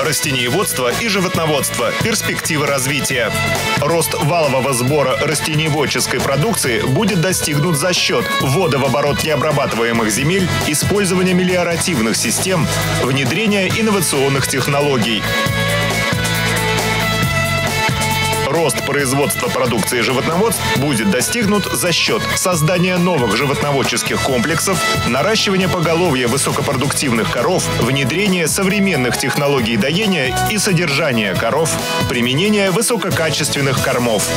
Растениеводство и животноводство. Перспективы развития. Рост валового сбора растениеводческой продукции будет достигнут за счет ввода в оборот необрабатываемых земель, использования мелиоративных систем, внедрения инновационных технологий. Рост производства продукции животноводств будет достигнут за счет создания новых животноводческих комплексов, наращивания поголовья высокопродуктивных коров, внедрения современных технологий доения и содержания коров, применения высококачественных кормов.